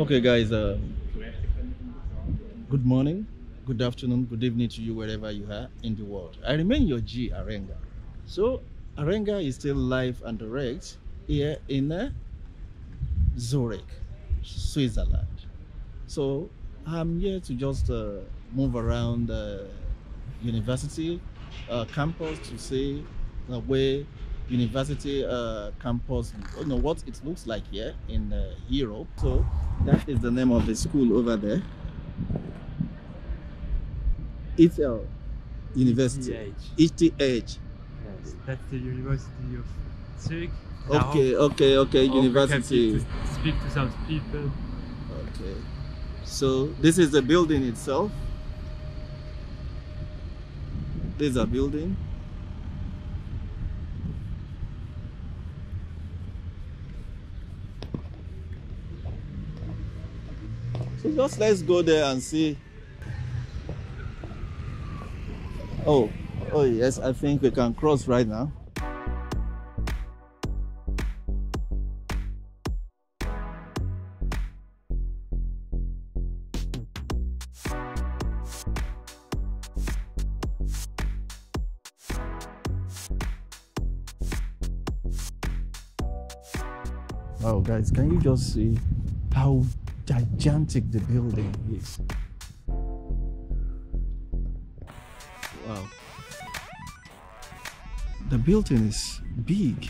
Okay, guys. Uh, good morning, good afternoon, good evening to you wherever you are in the world. I remain your G Aarenga. So Aarenga is still live and direct here in uh, Zurich, Switzerland. So I'm here to just uh, move around the university uh, campus to see the way university uh, campus, you know, what it looks like here in uh, Europe. So that is the name of the school over there. ETH University. ETH. ETH. Yes, that's the University of Zurich. Okay, okay, okay. can University. speak to, speak to some people. Okay. So this is the building itself. This is a building. just let's go there and see. Oh, oh yes, I think we can cross right now. Wow, guys, can you just see how gigantic the building is? Wow. The building is big.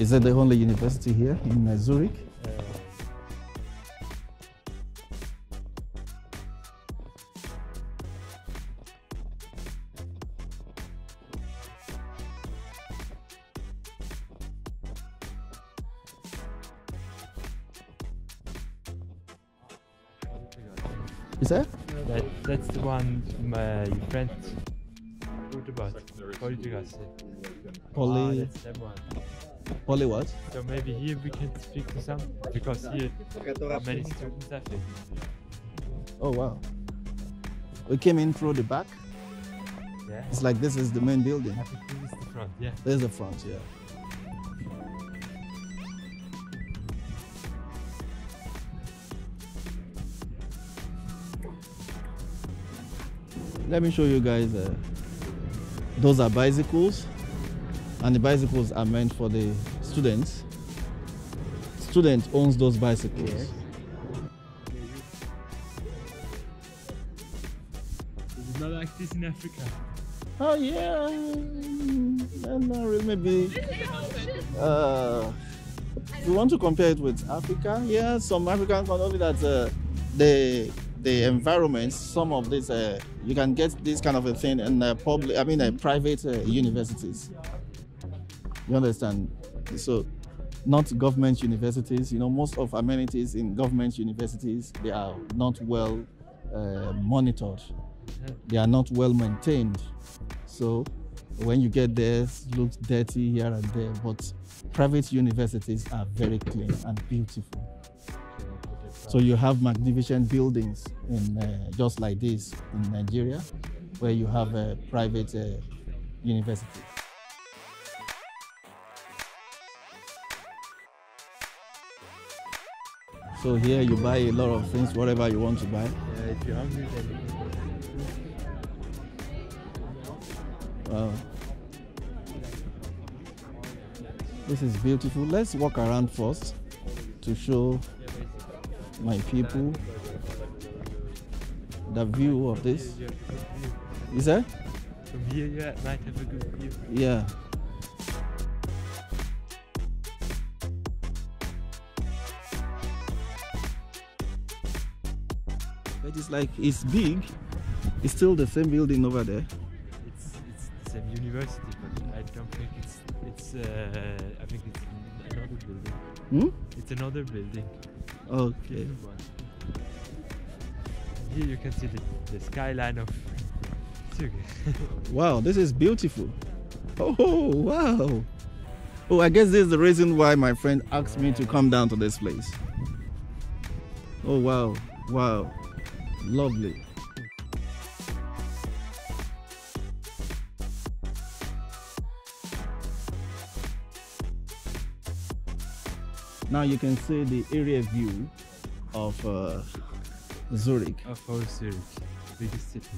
Is it the only university here in uh, Zurich? Is that? That, that's the one my friend wrote about. Ah, Poly, that's that one. What? So maybe here we can speak to some because here are many students I think. Oh wow. We came in through the back. Yeah. It's like this is the main building. I think this is the front. Yeah. There's the front, yeah. Let me show you guys. Uh, those are bicycles, and the bicycles are meant for the students. Student owns those bicycles. It's not like this in Africa. Oh yeah, not really. Maybe. Uh, if you want to compare it with Africa, yeah, some African countries only that uh, the the environment, some of this, uh, you can get this kind of a thing in uh, public. I mean, uh, private uh, universities. You understand? So, not government universities. You know, most of amenities in government universities they are not well uh, monitored they are not well maintained. So when you get there, it looks dirty here and there. But private universities are very clean and beautiful. So you have magnificent buildings in uh, just like this in Nigeria, where you have a private uh, university. So here you buy a lot of things, whatever you want to buy. Yeah, if you're hungry, then you Wow. This is beautiful. Let's walk around first to show my people the view of this. You have a good view. Is that? From here, you might have a good view. Yeah. It's like it's big. It's still the same building over there. It's it's the same university, but I don't think it's it's. Uh, I think it's another building. Hmm? It's another building. Okay. Here you can see the, the skyline of Zurich. Wow, this is beautiful. Oh wow. Oh, I guess this is the reason why my friend asked me to come down to this place. Oh, wow. Wow. Lovely. Now you can see the area view of uh, Zurich. Of our Zurich, biggest city.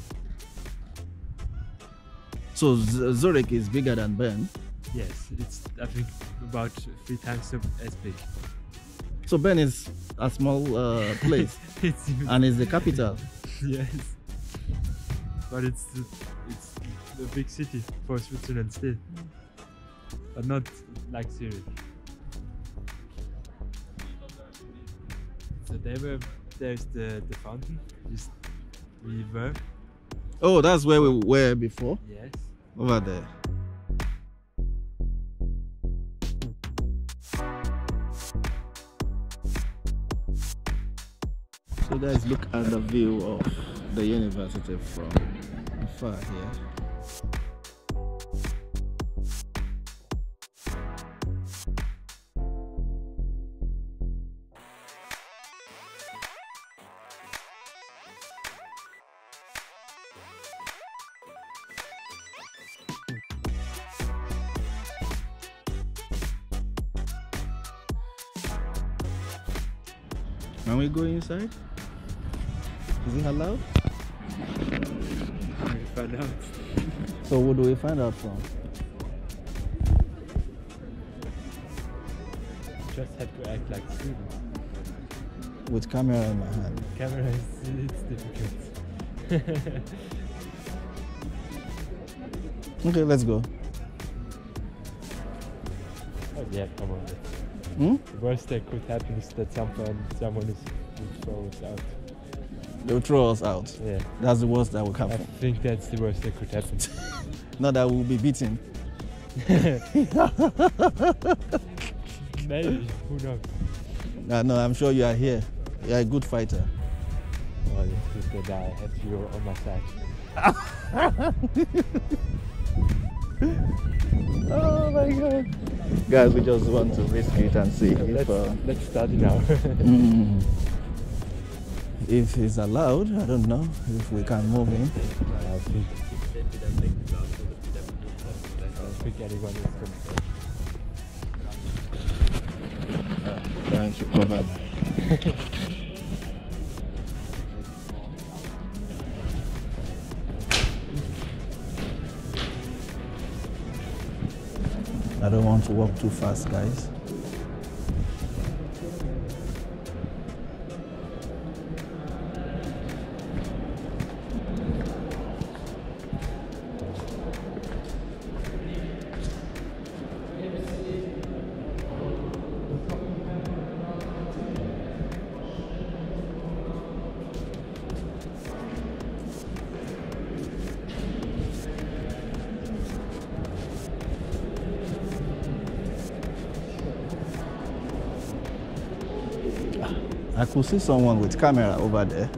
So Z- Zurich is bigger than Bern. Yes, it's I think about three times as big. So Bern is a small uh, place it's and it's the capital. yes, but it's the, it's the big city for Switzerland still, but not like Zurich. So there were there's the the fountain. Just we were Oh, that's where we were before. yes. Over there. So guys, look at the view of the university from far here. Can we go inside? Is it allowed? We found out. So what do we find out from? Just have to act like students. With camera in my hand. Camera is it's difficult. Okay, let's go. oh yeah, come on. Hmm? The worst that could happen is that someone someone is will throw us out. They'll throw us out. Yeah. That's the worst that will come. I think that's the worst that could happen. Not that we'll be beaten. Maybe. Who knows? Uh, no, I'm sure you are here. You're a good fighter. Well, it's good that I have you on my side. Oh my god. Guys, we just want to risk it and see let's, uh, let's study now. mm, if it's allowed. I don't know if we can move in. Trying to cover. I don't want to walk too fast, guys. Could see someone with camera over there.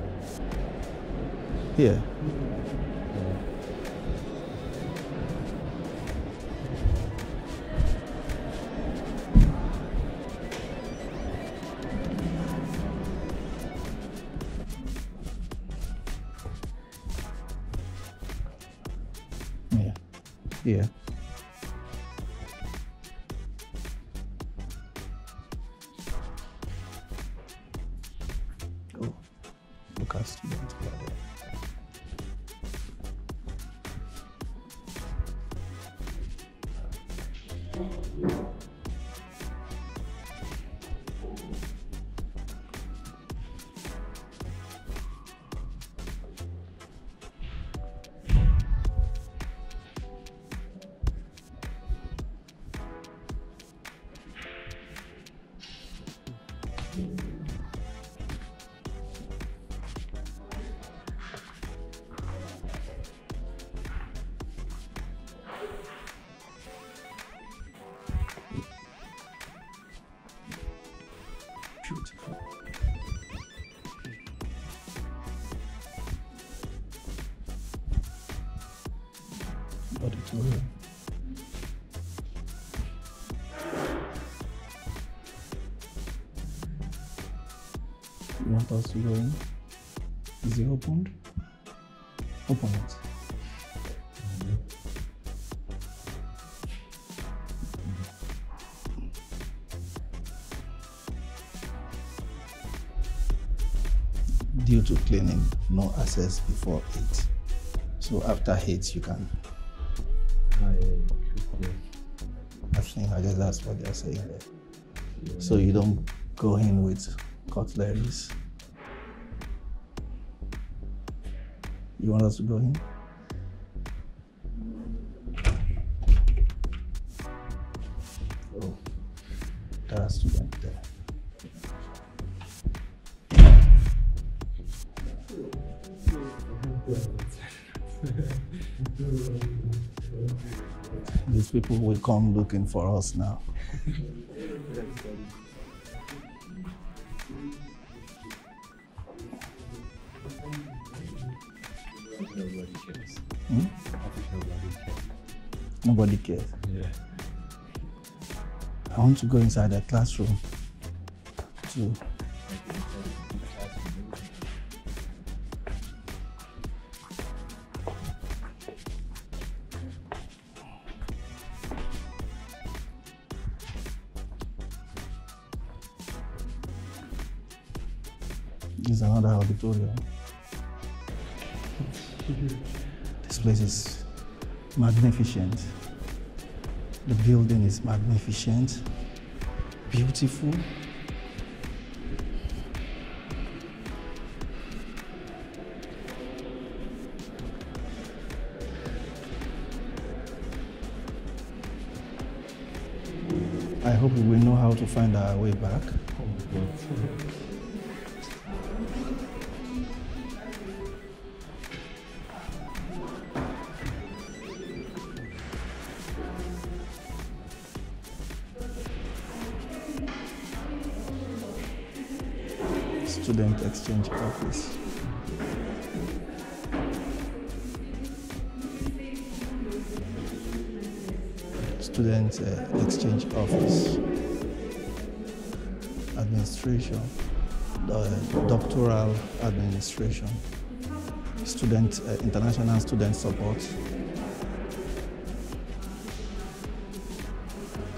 Here. You want us to go in? Is it opened? Open it. Due to cleaning, no access before 8. So after 8, you can. I think I guess that's what they're saying there. So you don't go in with cutleries. You want us to go in? Oh, there are students there. These people will come looking for us now. Nobody cares. Yeah. I want to go inside the classroom to This is another auditorium. This place is magnificent. The building is magnificent, beautiful. I hope we will know how to find our way back. Oh, Exchange Office. Student uh, Exchange Office. Administration. Uh, doctoral Administration. Student uh, International Student Support.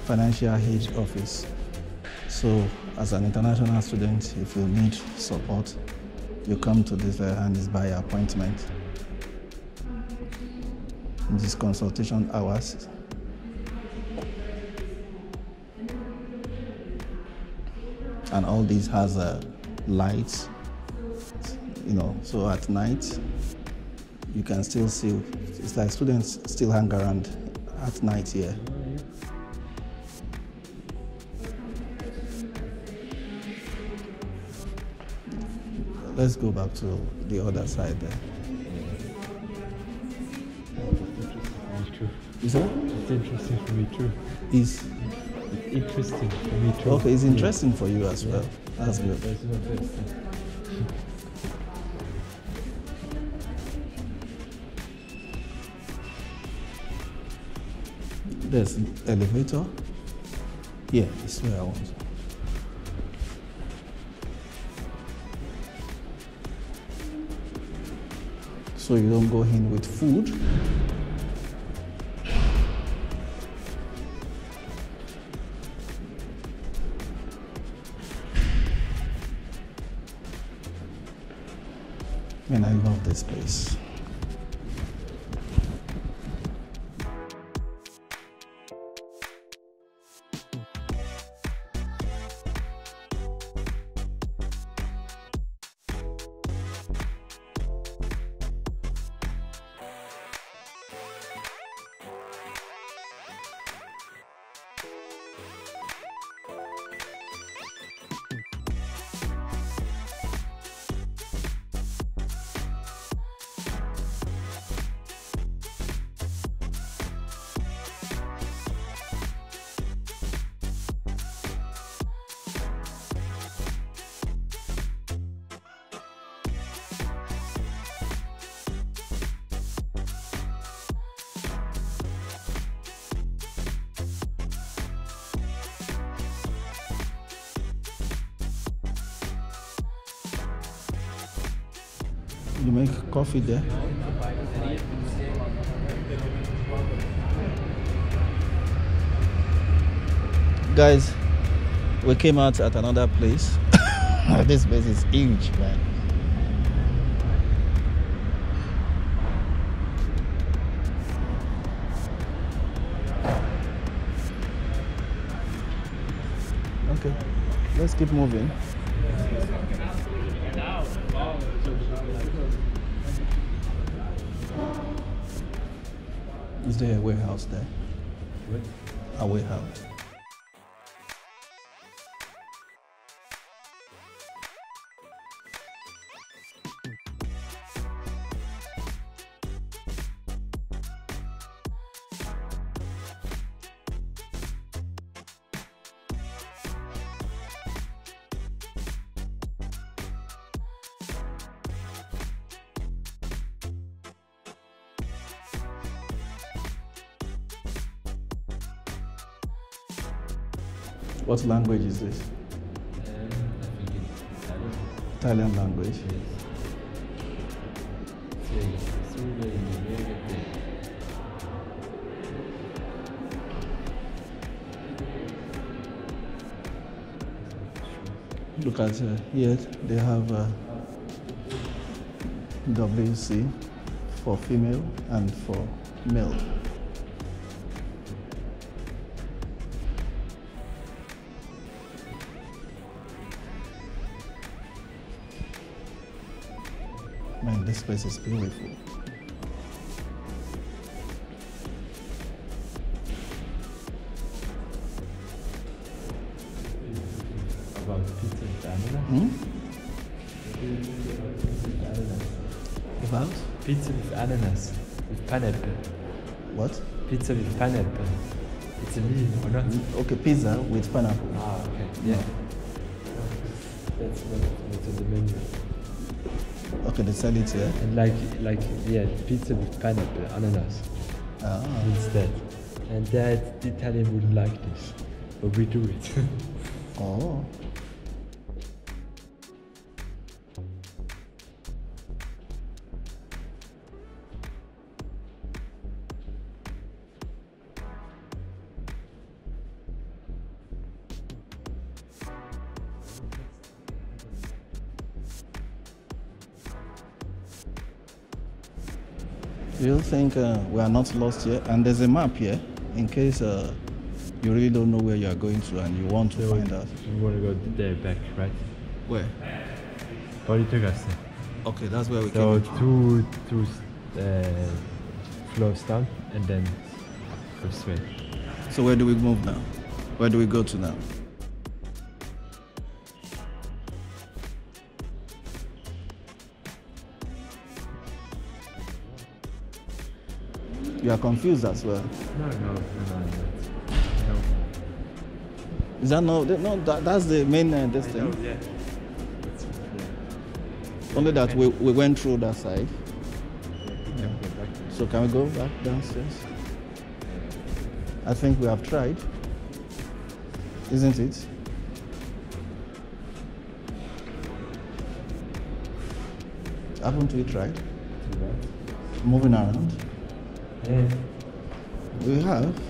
Financial Aid Office. So, as an international student, if you need support, you come to this uh, and it's by appointment. These consultation hours. And all this has uh, lights, you know, so at night you can still see, it's like students still hang around at night here. Let's go back to the other side there. Me. Is that? It's interesting for me too. Is It's interesting for me too. okay, it's Yeah. interesting for you as well. That's good. That's interesting. There's an elevator. Yeah, it's where I want. So you don't go in with food. Man, I love this place. You make coffee there? Guys, we came out at another place. this place is huge, man. Okay, let's keep moving. Is there a warehouse there? A warehouse. What language is this? Italian language. Look at uh, here, they have uh, WC for female and for male. This place is beautiful. About pizza with ananas. Hmm? About? Pizza with ananas. With pineapple. What? Pizza with pineapple. It's a meal or not? Okay, pizza with pineapple. Ah, okay. Yeah. That's what what's on the menu. Okay, they sell it here. And like, like, yeah, pizza with pineapple, ananas Ah, instead. And that the Italian wouldn't like this, but we do it. oh. Think uh, we are not lost here? And there's a map here in case uh, you really don't know where you are going to and you want to So find out. We want to go there back, right? Where? Politogasse. Okay, that's where we So came. two, two uh, floors down and then go straight. So where do we move now? Where do we go to now? You are confused as well. No, no, no, no, no. Is that no? No, that, that's the main uh, this I thing. know, yeah. Only that we, we went through that side. Yeah. So can we go back downstairs? I think we have tried, isn't it? Haven't we tried moving around? Yeah. We have.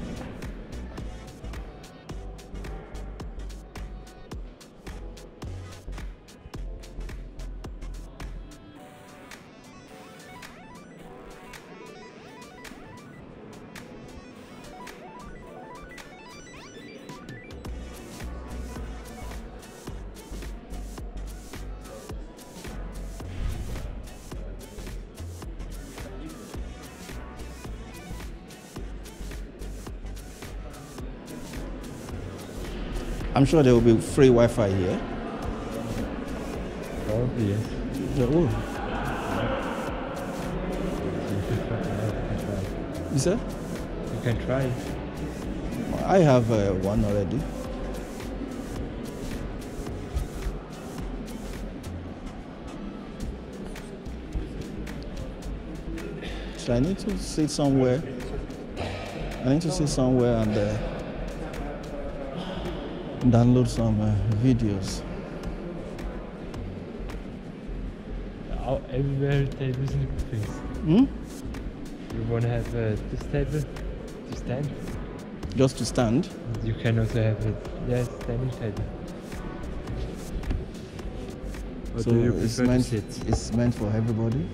I'm sure there will be free Wi-Fi here. Probably, yes. There will. You said? You can try. I have uh, one already. So I need to sit somewhere. I need to sit somewhere and uh, download some uh, videos. all, everywhere tables and things. Hmm? You want to have uh, this table to stand. Just to stand. You can also have a yeah, standing table. Or so it's prefer to meant sit? it's meant for everybody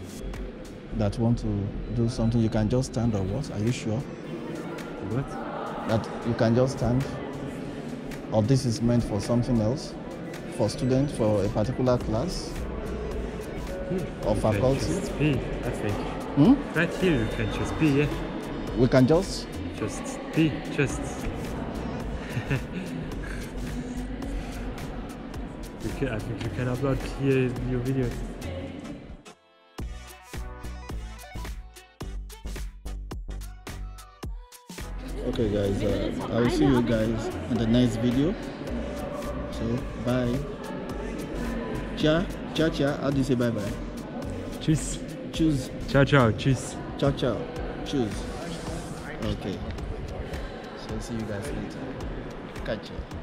that want to do something. You can just stand or what? Are you sure What? that you can just stand? Or this is meant for something else? For students for a particular class or faculty? just be, I think. Hmm? Right here you can just be, yeah. We can just Just be, just. you can, I think you can upload here your videos. Okay, guys, uh, I will see you guys in the next video. So, bye. Cha, cha, cha. How do you say bye bye? Tschüss. Choose. Ciao, ciao. Tschüss. Ciao, ciao. Choose. Okay. So, see you guys later. Catch ya.